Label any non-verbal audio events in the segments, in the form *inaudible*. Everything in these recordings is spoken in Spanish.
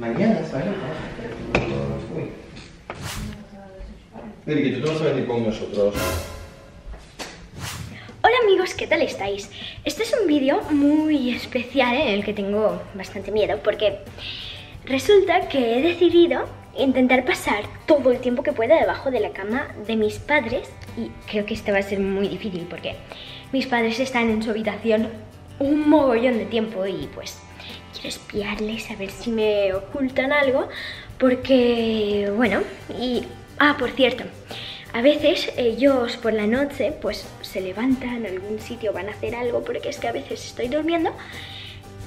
Mañana sale Uy. Miri, que tú te vas a venir con nosotros. Hola amigos, ¿qué tal estáis? Este es un vídeo muy especial en el que tengo bastante miedo porque resulta que he decidido intentar pasar todo el tiempo que pueda debajo de la cama de mis padres y creo que este va a ser muy difícil porque mis padres están en su habitación un mogollón de tiempo y pues quiero espiarles a ver si me ocultan algo porque, bueno, y... Ah, por cierto, a veces ellos por la noche pues se levantan a algún sitio, van a hacer algo porque es que a veces estoy durmiendo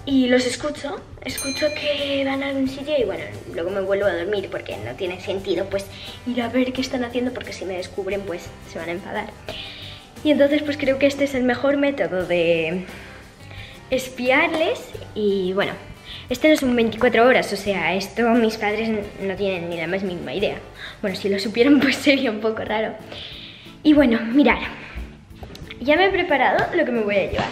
y los escucho, escucho que van a algún sitio y bueno, luego me vuelvo a dormir porque no tiene sentido pues ir a ver qué están haciendo porque si me descubren pues se van a enfadar. Y entonces pues creo que este es el mejor método de espiarles y bueno, este no es un 24 horas, o sea, esto mis padres no tienen ni la más mínima idea. Bueno, si lo supieran *laughs* pues sería un poco raro. Y bueno, mirad, ya me he preparado lo que me voy a llevar.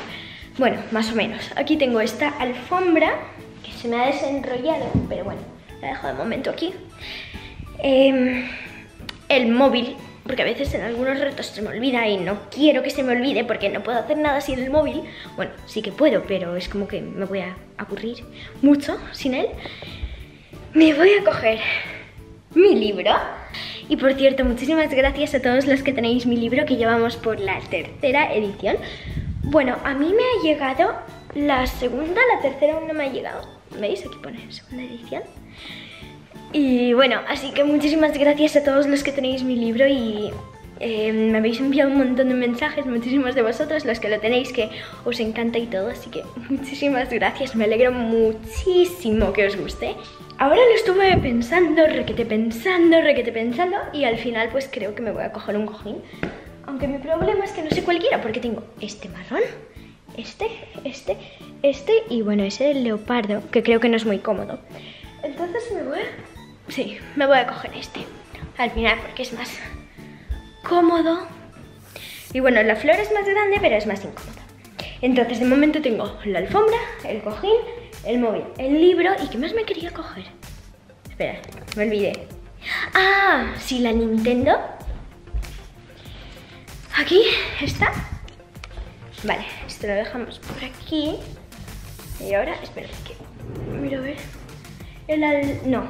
Bueno, más o menos. Aquí tengo esta alfombra que se me ha desenrollado, pero bueno, la dejo de momento aquí. Em, el móvil, porque a veces en algunos retos se me olvida y no quiero que se me olvide porque no puedo hacer nada sin el móvil. Bueno, sí que puedo, pero es como que me voy a aburrir mucho sin él. Me voy a coger mi libro. Y por cierto, muchísimas gracias a todos los que tenéis mi libro que llevamos por la tercera edición. Bueno, a mí me ha llegado la segunda, la tercera aún no me ha llegado. ¿Veis? Aquí pone segunda edición. Y bueno, así que muchísimas gracias a todos los que tenéis mi libro y eh, me habéis enviado un montón de mensajes, muchísimos de vosotros, los que lo tenéis, que os encanta y todo, así que *laughs* muchísimas gracias, me alegro muchísimo que os guste. Ahora lo estuve pensando, requete pensando, requete pensando y al final pues creo que me voy a coger un cojín aunque mi problema es que no sé cualquiera porque tengo este marrón, este, este, este y bueno, ese del leopardo, que creo que no es muy cómodo. Entonces me voy. Sí, me voy a coger este. Al final porque es más cómodo. Y bueno, la flor es más grande, pero es más incómoda. Entonces de momento tengo la alfombra, el cojín, el móvil, el libro y ¿qué más me quería coger? Espera, me olvidé. Ah, sí, la Nintendo Aquí está. Vale, esto lo dejamos por aquí. Y ahora, espera, que miro a ver. El al... no,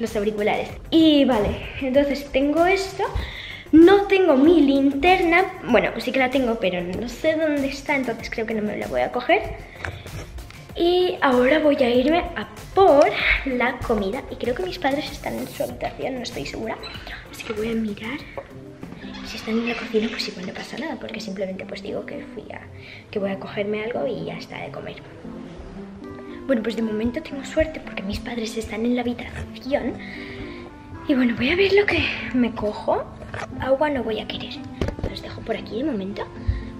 los auriculares. Y vale, entonces tengo esto. No tengo mi linterna. Bueno, sí que la tengo, pero no sé dónde está, entonces creo que no me la voy a coger. Y ahora voy a irme a por la comida. Y creo que mis padres están en su habitación, no estoy segura. Así que voy a mirar si están en la cocina pues igual no pasa nada porque simplemente pues digo que fui a que voy a cogerme algo y ya está de comer bueno pues de momento tengo suerte porque mis padres están en la habitación. Y bueno voy a ver lo que me cojo. Agua no voy a querer. Los dejo por aquí de momento.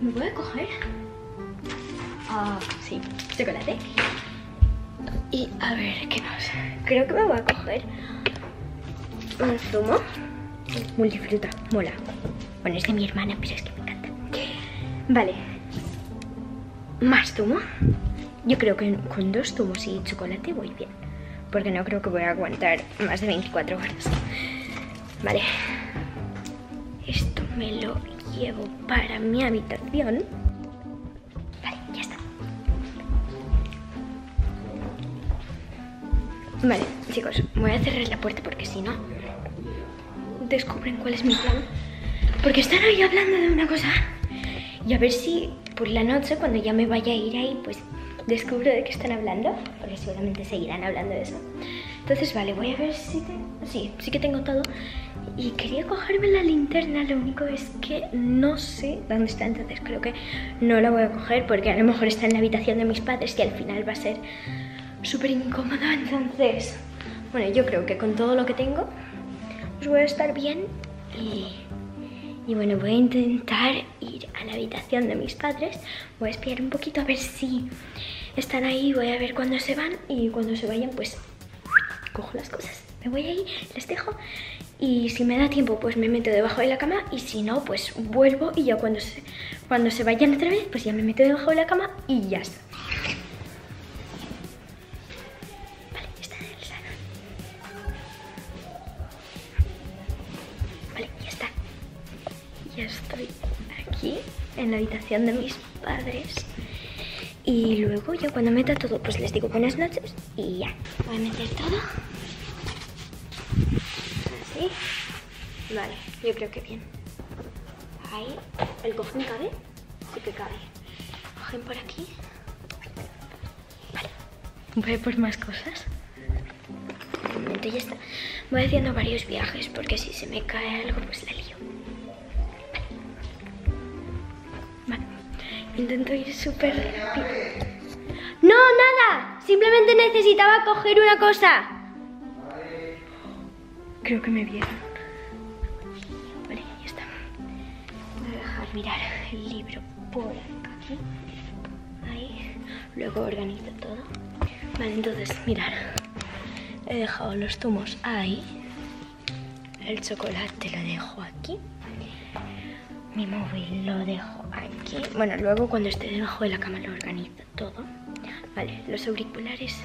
Me voy a coger ah sí chocolate. Y a ver qué más creo que me voy a coger un zumo multifruta. Mola. Bueno, es de mi hermana, pero es que me encanta. Vale. Más zumo. Yo creo que con dos zumos y chocolate voy bien. Porque no creo que voy a aguantar más de 24 horas. Vale. Esto me lo llevo para mi habitación. Vale, ya está. Vale, chicos, voy a cerrar la puerta porque si no descubren cuál es mi plan. Porque están ahí hablando de una cosa. Y a ver si por la noche, cuando ya me vaya a ir ahí, pues descubro de qué están hablando. Porque seguramente seguirán hablando de eso. Entonces, vale, voy a ver si... Sí, sí que tengo todo. Y quería cogerme la linterna, lo único es que no sé dónde está, entonces creo que no la voy a coger porque a lo mejor está en la habitación de mis padres y al final va a ser súper incómodo, *laughs* entonces... Bueno, yo creo que con todo lo que tengo, pues voy a estar bien y y bueno, voy a intentar ir a la habitación de mis padres. Voy a espiar un poquito a ver si están ahí. Voy a ver cuándo se van y cuando se vayan pues cojo las cosas. Me voy ahí, les dejo y si me da tiempo pues me meto debajo de la cama y si no pues vuelvo y ya cuando se, cuando se vayan otra vez pues ya me meto debajo de la cama y ya está. Estoy aquí, en la habitación de mis padres. Y luego ya cuando meta todo, pues les digo buenas noches y ya. Voy a meter todo. Así. Vale, yo creo que bien. Ahí, ¿el cojón cabe? Sí que cabe. Cogen por aquí. Vale. Voy a por más cosas. De momento ya está. Voy haciendo varios viajes porque si se me cae algo, pues la lío. Intento ir súper rápido. ¡No, nada! Simplemente necesitaba coger una cosa. Creo que me vieron. Vale, ya está. Voy a dejar mirar el libro por aquí. Ahí. Luego organizo todo. Vale, entonces, mirar. He dejado los zumos ahí. El chocolate lo dejo aquí. Mi móvil lo dejo aquí. Bueno, luego cuando esté debajo de la cama lo organizo todo. Vale, los auriculares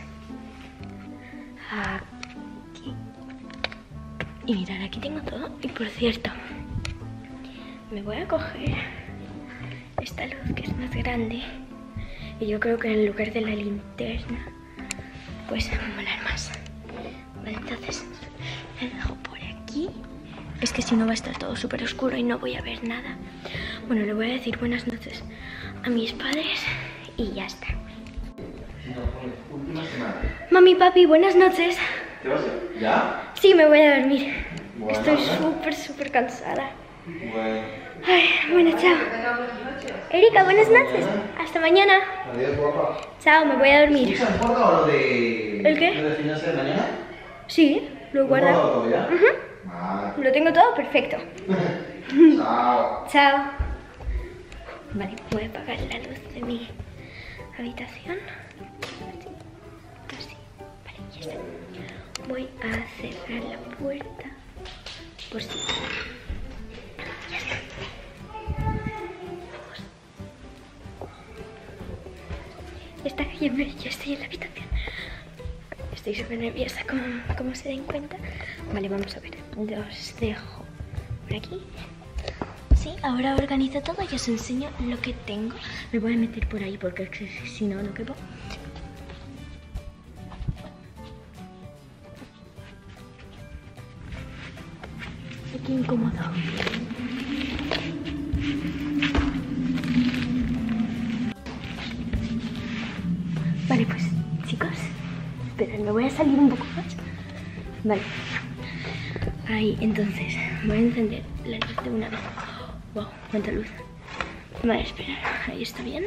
aquí. Y mirar, aquí tengo todo. Y por cierto, me voy a coger esta luz que es más grande. Y yo creo que en lugar de la linterna, pues va a molar más. Vale, entonces, me dejo por aquí. Es que si no va a estar todo súper oscuro y no voy a ver nada. Bueno, le voy a decir buenas noches a mis padres y ya está. Mami, papi, buenas noches. ¿Te vas a- ¿Ya? Sí, me voy a dormir. Estoy súper, súper cansada. Bueno. Ay, bueno, chao. Erika, buenas noches. Hasta mañana. Adiós, guapa. Chao, me voy a dormir. ¿Tienes has guardado lo de... ¿El qué? ¿Lo de finanzas de mañana? Sí, lo he ¿Lo guardado. Ujú. Vale. Lo tengo todo perfecto. *laughs* Chao. Chao. Vale, voy a apagar la luz de mi habitación. Así. Así. Vale, ya está. Voy a cerrar la puerta. Por si. Ya está. Vamos. Está bien, ya estoy en la habitación. Estoy súper nerviosa, como, como se den cuenta. Vale, vamos a ver. Los dejo por aquí. Ahora organizo todo y os enseño lo que tengo. Me voy a meter por ahí porque si no, no quepo. Qué incómodo. Vale, pues chicos, esperad, me voy a salir un poco más. Vale. Ahí, entonces, voy a encender la luz de una vez. Wow, cuánta luz. Vale, esperar, ahí está bien.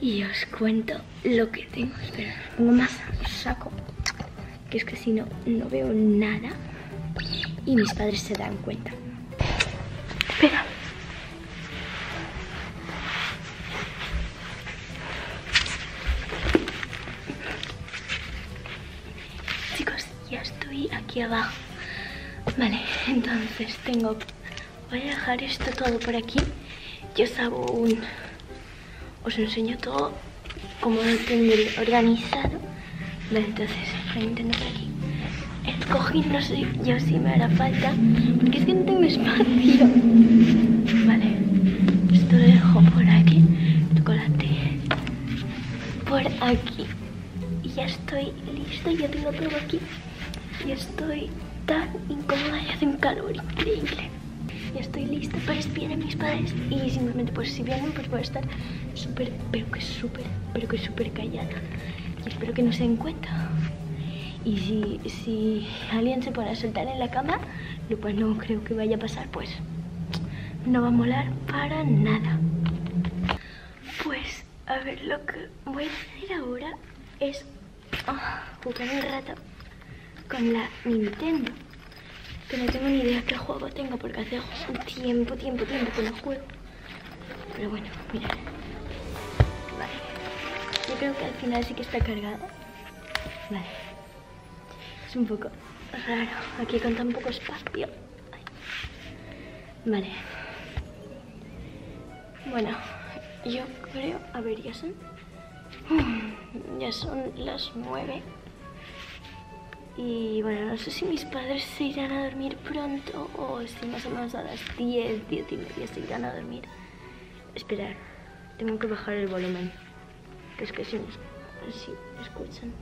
Y os cuento lo que tengo. Espera, pongo más saco. Que es que si no, no veo nada. Y mis padres se dan cuenta. Espera. Chicos, ya estoy aquí abajo. Vale, entonces tengo... Voy a dejar esto todo por aquí. Yo os hago un... Os enseño todo como lo tendré organizado. Vale, entonces, voy a intentar aquí. El no sé yo si me hará falta, porque es que no tengo espacio. Vale, esto lo dejo por aquí. Chocolate. Por aquí. Y ya estoy listo, ya tengo todo aquí. Y estoy tan incómoda y hace un calor increíble. Ya estoy lista para espiar a mis padres. Y simplemente, pues si vienen, pues voy a estar súper, pero que súper, pero que súper callada. Y espero que no se den cuenta. Y si, si alguien se pone a saltar en la cama, lo cual no creo que vaya a pasar, pues no va a molar para nada. Pues, a ver, lo que voy a hacer ahora es ah, jugar un rato con la Nintendo. Que no tengo ni idea qué juego tengo porque hace tiempo, tiempo, tiempo que no juego. Pero bueno, mirad. Vale. Yo creo que al final sí que está cargada. Vale. Es un poco raro. Aquí con tan poco espacio. Vale. Bueno, yo creo... A ver, ya son... Ya son las nueve. Y bueno, no sé si mis padres se irán a dormir pronto o si más o menos a las 10, 10 y media se irán a dormir. Esperar, tengo que bajar el volumen. Que es que si, si escuchan,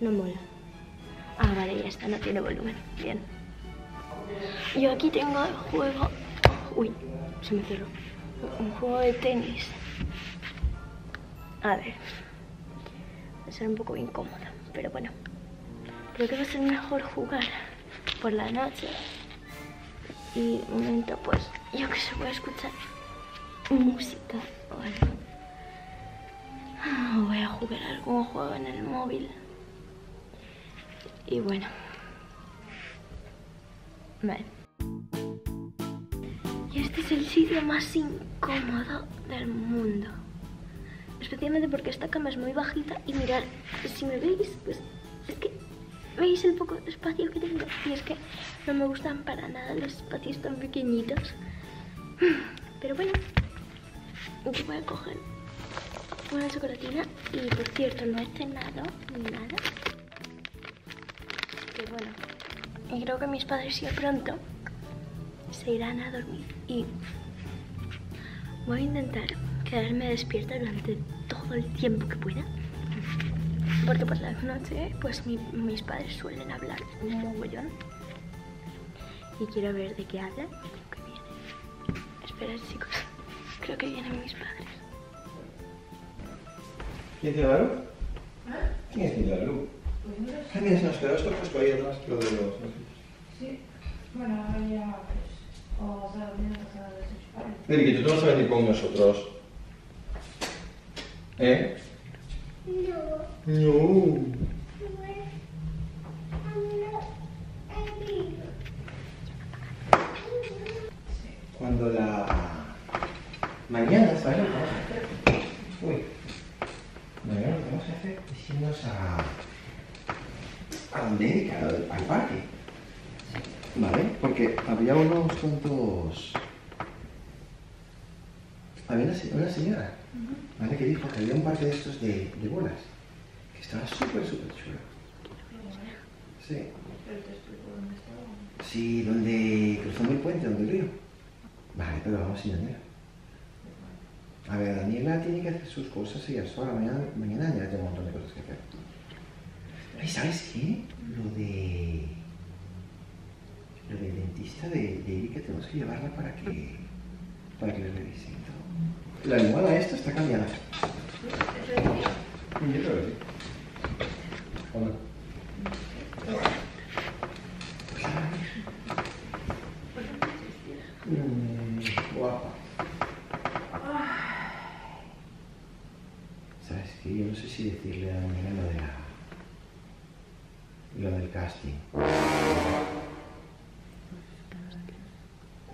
no mola. Ah, vale, ya está, no tiene volumen. Bien. Yo aquí tengo el juego. Uy, se me cerró. Un juego de tenis. A ver. Va a ser un poco incómodo, pero bueno. Creo que va a ser mejor jugar por la noche. Y de momento, pues, yo que sé, voy a escuchar música o algo. Ah, Voy a jugar algún juego en el móvil. Y bueno. Vale. Y este es el sitio más incómodo del mundo. Especialmente porque esta cama es muy bajita y mirad, si me veis, pues veis el poco espacio que tengo. Y es que no me gustan para nada los espacios tan pequeñitos. *sighs* Pero bueno, yo voy a coger una chocolatina y por cierto no he cenado ni nada. Que bueno, y creo que mis padres ya pronto se irán a dormir y voy a intentar quedarme despierta durante todo el tiempo que pueda. Porque por la noche, pues mi- mis padres suelen hablar un mogollón. Y quiero ver de qué hablan. Creo que viene. Espera, chicos. Creo que vienen mis padres. ¿Quién tiene la luz? ¿Quién tiene la luz? Ah, mira, se nos quedó esto puesto ahí atrás, lo de los... Sí, bueno, ahora ya pues, o se ha dormido o se ha desocupado. Mira, que tú no vas a venir con nosotros. ¿Eh? No. Cuando la... Mañana, ¿sabes lo que vamos a hacer? Uy. Mañana lo que vamos a hacer es irnos a... a América, al, al parque. ¿Vale? Porque había unos cuantos... Había una, una señora, ¿vale? Que dijo que había un parque de estos de, de bolas. Que estaba súper, súper chulo. Sí. Pero te explico dónde estaba. Sí, donde cruzamos el puente, donde el río. Vale, pero vamos sin Daniela. A ver, Daniela tiene que hacer sus cosas ella sola. Mañana, mañana ya tiene un montón de cosas que hacer. Ay, ¿sabes qué? Lo de... Lo del dentista de, de Iri que tenemos que llevarla para que... Para que le revisen todo. La almohada esta está cambiada. ¿Sabes qué? Yo no sé si decirle a Daniela lo de la... lo del casting.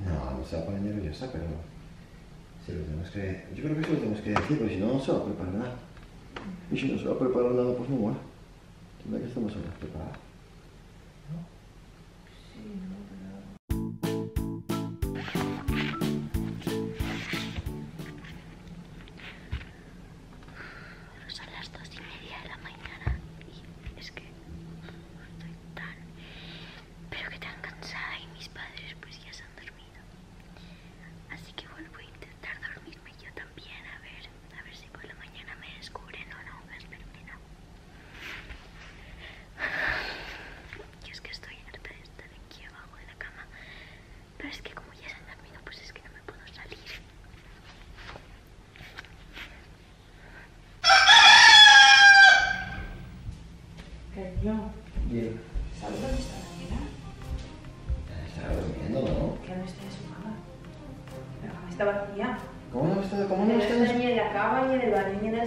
No, no se va a poner nerviosa, pero... Se lo tenemos que... Yo creo que se lo tenemos que decir, porque si no, no se va a preparar nada. Y si no se va a preparar nada, pues no mola. Tendrá que estar más o menos preparada.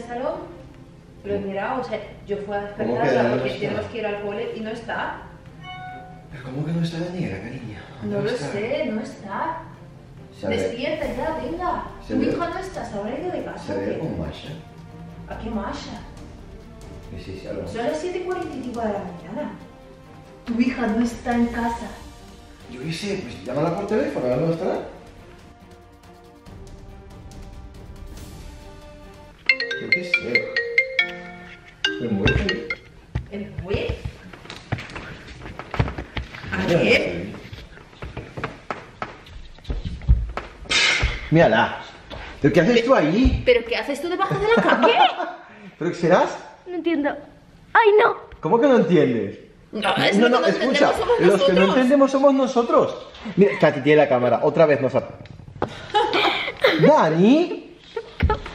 Salón. Lo he mirado, o sea, yo fui a ¿Cómo que despertarla no porque está? tenemos que ir al cole y no está. ¿Pero cómo que no está Daniela, cariño? No lo sé, no está. Despierta ya, venga. Tu hija no está, ¿se habrá ido de casa? se ve con Masha. ¿A qué Masha? Sí, sí, algo. Son las 7.45 de la mañana. Tu hija no está en casa. Yo qué sé, pues llámala por teléfono, dónde estará. Qué muero. ¿El juez? ver. Mírala. ¿Pero qué haces tú ahí? ¿Pero qué haces tú debajo de la cama? *laughs* ¿Pero qué serás? No entiendo. ¡Ay, no! ¿Cómo que no entiendes? No, es no, no, no escucha. Los que no entendemos somos nosotros. Mira, Katy tiene la cámara. Otra vez nos ha... *laughs* Dani. *laughs*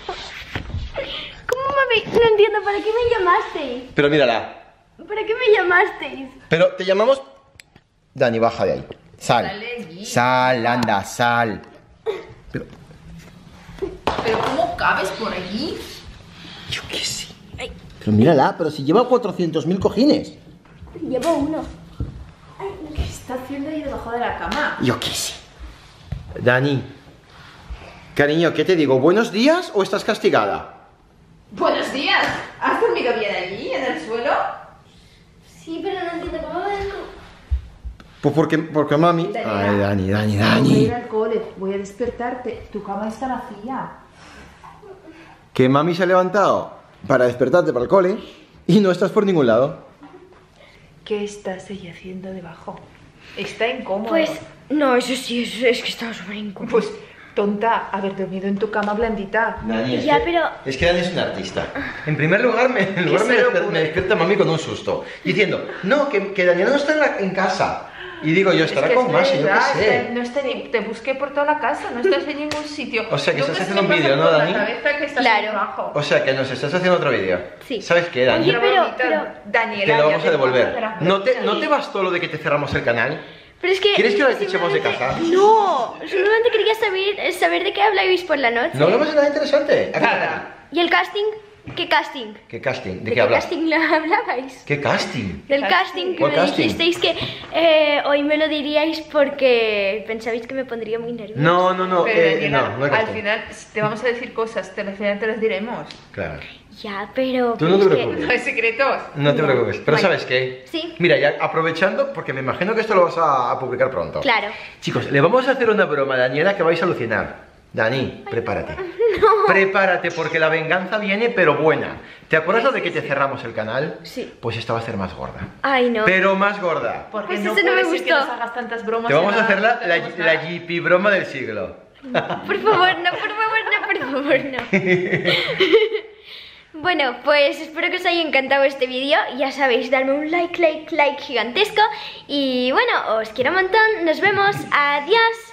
No entiendo, ¿para qué me llamasteis? Pero mírala. ¿Para qué me llamasteis? Pero te llamamos... Dani, baja de ahí. Sal. Sal, anda, sal. Pero... ¿Pero cómo cabes por allí? Yo qué sé. Pero mírala, pero si lleva 400.000 cojines. Llevo uno. ¿Qué está haciendo ahí debajo de la cama? Yo qué sé. Dani. Cariño, ¿qué te digo? ¿Buenos días o estás castigada? Buenos días. ¿Has dormido bien allí, en el suelo? Sí, pero no entiendo cómo me... Pues porque, porque mami... Daniela. Ay, Dani, Dani, Voy a Dani. ir al cole, voy a despertarte. Tu cama está vacía. Que mami se ha levantado para despertarte para el cole y no estás por ningún lado. ¿Qué estás ahí haciendo debajo? Está incómodo. Pues... No, eso sí, es, es que estaba súper incómodo. Pues, tonta, haber dormido en tu cama blandita. Dani, es Ya, que, pero- Es que Dani es un artista. En primer lugar, me, en lugar me, desper- me despierta mami con un susto. Diciendo, no, que, que Daniela no está en, la- en casa. Y digo, yo estará es que con es más, yo qué sé. no está ni- te busqué por toda la casa, no estás en ningún sitio. O sea, que estás haciendo un vídeo, ¿no, Dani? que estás Claro. O sea, que nos estás haciendo otro vídeo. Sí. ¿Sabes qué, Dani? Oye, pero- pero- Daniela, Te lo vamos a devolver. ¿No te, ¿No te bastó lo de que te cerramos el canal? Pero es que... ¿Quieres que ahora te echemos de casa? No, simplemente quería saber, saber de qué habláis por la noche. No hablamos de nada interesante. Nada. ¿Y el casting? ¿Qué casting? ¿Qué casting? ¿De, ¿De qué qué casting le *laughs* hablabais? ¿Qué casting? Del Casting. que ¿Cuál me casting? dijisteis que eh, hoy me lo diríais porque pensabais que me pondría muy nerviosa. No, no, no. Pero, eh, no, no hay al final te vamos a decir cosas, te- al final te las diremos. Claro. Ya, pero... Tú no te preocupes. No hay secretos. No te preocupes. Pero. ¿sabes qué? Sí. Mira, ya aprovechando, porque me imagino que esto lo vas a, a publicar pronto. Claro. Chicos, le vamos a hacer una broma a Daniela que vais a alucinar. Dani, prepárate. *laughs* Prepárate porque la venganza viene, pero buena. ¿Te acuerdas lo de que te cerramos el canal? Sí. Pues esta va a ser más gorda. Ay, no. Pero más gorda. Porque Pues no eso no me ser que gustó. nos hagas tantas bromas. Te vamos a hacer la, no la, la. GP broma del siglo. Por favor, no, por favor, no, por favor, no. *laughs* Bueno, pues espero que os haya encantado este vídeo. Ya sabéis, darme un like, like, like gigantesco. Y bueno, os quiero un montón. Nos vemos. Adiós.